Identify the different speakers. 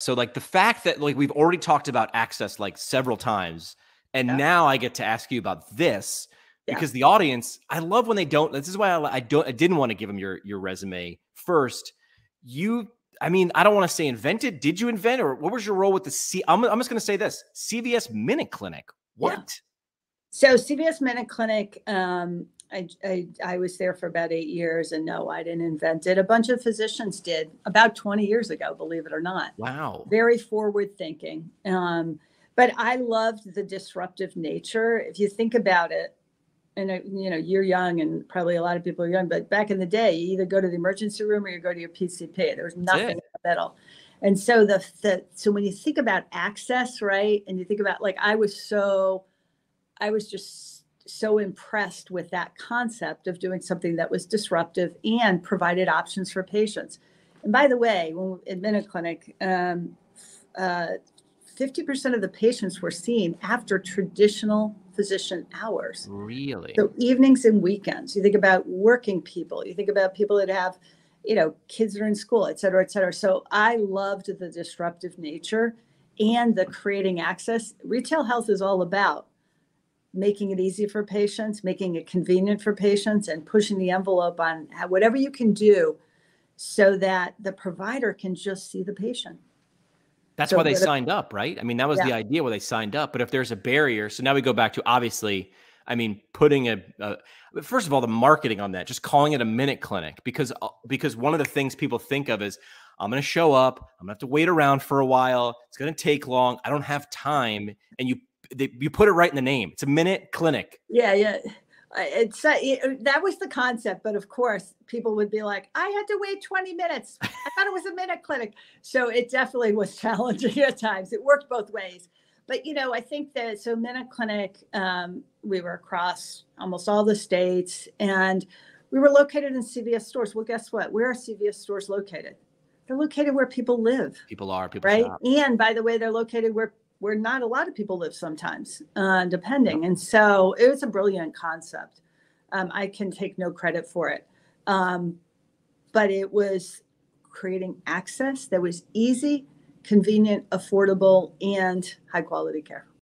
Speaker 1: So like the fact that like we've already talked about access like several times, and yeah. now I get to ask you about this yeah. because the audience, I love when they don't. This is why I, I don't. I didn't want to give them your your resume first. You, I mean, I don't want to say invented. Did you invent, or what was your role with the C? I'm, I'm just going to say this: CVS Minute Clinic. What? Yeah.
Speaker 2: So CVS Minute Clinic um, I, I, I was there for about eight years, and no, I didn't invent it. A bunch of physicians did about 20 years ago, believe it or not.
Speaker 1: Wow.
Speaker 2: Very forward thinking. Um, but I loved the disruptive nature. If you think about it, and you know you're young, and probably a lot of people are young, but back in the day, you either go to the emergency room or you go to your PCP. There was nothing in the middle. And so the, the so when you think about access, right, and you think about like I was so, I was just so impressed with that concept of doing something that was disruptive and provided options for patients. And by the way, when in Minute Clinic, um, uh, 50% of the patients were seen after traditional physician hours.
Speaker 1: Really?
Speaker 2: So evenings and weekends. You think about working people. You think about people that have, you know, kids that are in school, et cetera, et cetera. So I loved the disruptive nature and the creating access. Retail health is all about making it easy for patients, making it convenient for patients, and pushing the envelope on whatever you can do so that the provider can just see the patient.
Speaker 1: That's so why they signed up, right? I mean, that was yeah. the idea where they signed up. But if there's a barrier, so now we go back to obviously, I mean, putting a, a first of all, the marketing on that, just calling it a minute clinic, because uh, because one of the things people think of is I'm going to show up, I'm going to have to wait around for a while, it's going to take long, I don't have time, and you they, you put it right in the name. It's a minute clinic.
Speaker 2: Yeah, yeah. It's uh, it, that was the concept, but of course, people would be like, "I had to wait 20 minutes. I thought it was a minute clinic." So it definitely was challenging at times. It worked both ways, but you know, I think that so minute clinic, um, we were across almost all the states, and we were located in CVS stores. Well, guess what? Where are CVS stores located? They're located where people live.
Speaker 1: People are people
Speaker 2: right,
Speaker 1: shop.
Speaker 2: and by the way, they're located where where not a lot of people live sometimes, uh, depending. And so it was a brilliant concept. Um, I can take no credit for it. Um, but it was creating access that was easy, convenient, affordable, and high quality care.